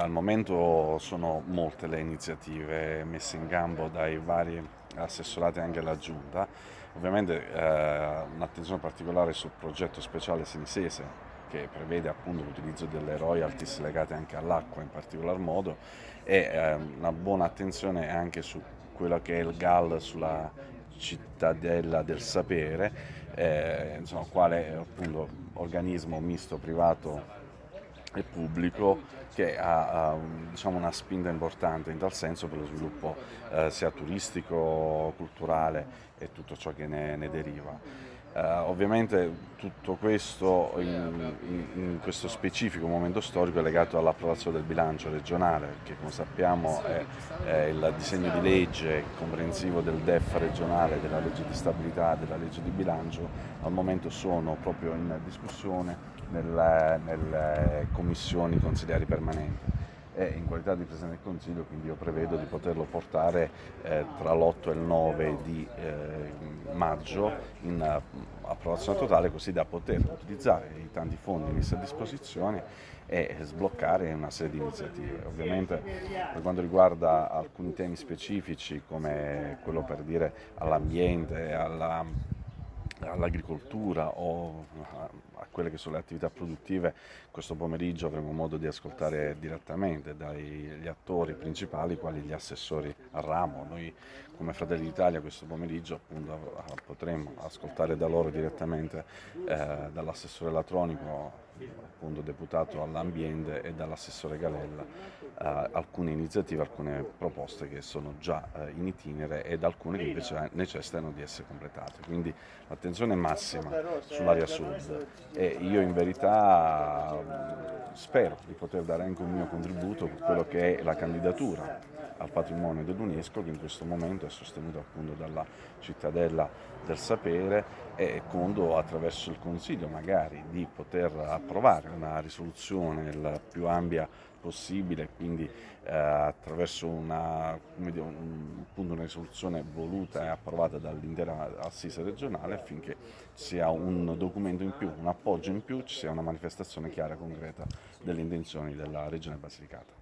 Al momento sono molte le iniziative messe in campo dai vari assessorati anche alla Giunta, ovviamente eh, un'attenzione particolare sul progetto speciale sinisese che prevede appunto l'utilizzo delle royalties legate anche all'acqua in particolar modo e eh, una buona attenzione anche su quello che è il GAL sulla cittadella del sapere, eh, insomma, quale appunto organismo misto privato e pubblico che ha, diciamo, una spinta importante in tal senso per lo sviluppo eh, sia turistico, culturale e tutto ciò che ne, ne deriva. Uh, ovviamente tutto questo in, in, in, questo specifico momento storico è legato all'approvazione del bilancio regionale, che come sappiamo è, è, il disegno di legge comprensivo del DEF regionale, della legge di stabilità, della legge di bilancio, al momento sono proprio in discussione nelle, nelle commissioni consigliari permanenti e in qualità di Presidente del Consiglio quindi io prevedo di poterlo portare eh, tra l'8 e il 9 di eh, maggio in uh, approvazione totale così da poter utilizzare i tanti fondi messi a disposizione e sbloccare una serie di iniziative. Ovviamente per quanto riguarda alcuni temi specifici come quello per dire all'ambiente, alla all'agricoltura o a quelle che sono le attività produttive, questo pomeriggio avremo modo di ascoltare direttamente dagli attori principali, quali gli assessori ramo. Noi come Fratelli d'Italia questo pomeriggio appunto potremo ascoltare da loro direttamente eh, dall'assessore Latronico appunto deputato all'ambiente e dall'assessore Galella eh, alcune iniziative, alcune proposte che sono già eh, in itinere ed alcune che invece necessitano di essere completate. Quindi l'attenzione è massima sull'area sud e io in verità spero di poter dare anche un mio contributo per quello che è la candidatura al patrimonio dell'UNESCO che in questo momento è sostenuto appunto dalla cittadella del sapere e conto attraverso il Consiglio magari di poter approvare una risoluzione il più ampia possibile, quindi eh, attraverso una, dire, un, una, risoluzione voluta e approvata dall'intera assise regionale affinché sia un documento in più, un appoggio in più, ci sia una manifestazione chiara e concreta delle intenzioni della Regione Basilicata.